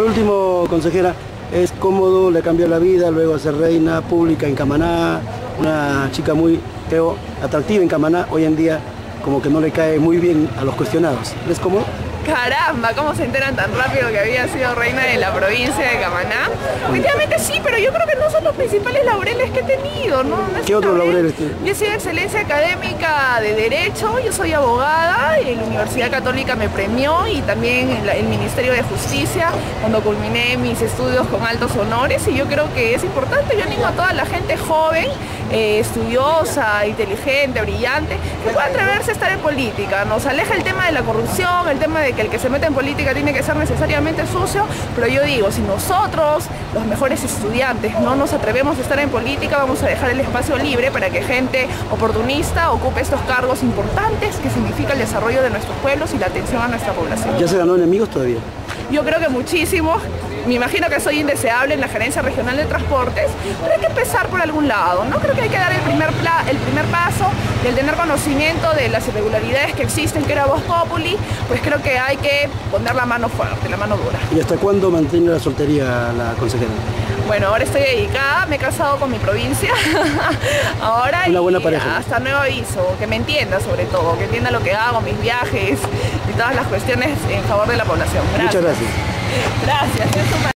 Por último, consejera, es cómodo, le cambió la vida, luego ser reina pública en Camaná, una chica muy, creo, atractiva en Camaná, hoy en día como que no le cae muy bien a los cuestionados. ¿Es cómodo? Caramba, ¿cómo se enteran tan rápido que había sido reina de la provincia de Camaná? Efectivamente sí, pero yo creo que no son los principales laureles que he tenido, ¿no? ¿Qué otros laureles tiene? Yo he sido excelencia académica de Derecho, yo soy abogada, y la Universidad Católica me premió y también el, el Ministerio de Justicia cuando culminé mis estudios con altos honores y yo creo que es importante, yo animo a toda la gente joven, eh, estudiosa, inteligente, brillante, que pueda atreverse a estar en política, nos aleja el tema de la corrupción, el tema de que el que se mete en política tiene que ser necesariamente sucio, pero yo digo, si nosotros, los mejores estudiantes, no nos atrevemos a estar en política, vamos a dejar el espacio libre para que gente oportunista ocupe estos cargos importantes que significa el desarrollo de nuestros pueblos y la atención a nuestra población. ¿Ya se ganó enemigos todavía? Yo creo que muchísimos. Me imagino que soy indeseable en la Gerencia Regional de Transportes, pero hay que empezar por algún lado, ¿no? Creo que hay que dar el primer, el primer paso y el tener conocimiento de las irregularidades que existen, que era Voz Populi, pues creo que hay que poner la mano fuerte, la mano dura. ¿Y hasta cuándo mantiene la soltería la consejera? Bueno, ahora estoy dedicada, me he casado con mi provincia. ahora Una buena pareja. hasta nuevo aviso, que me entienda sobre todo, que entienda lo que hago, mis viajes y todas las cuestiones en favor de la población. Muchas gracias. Gracias.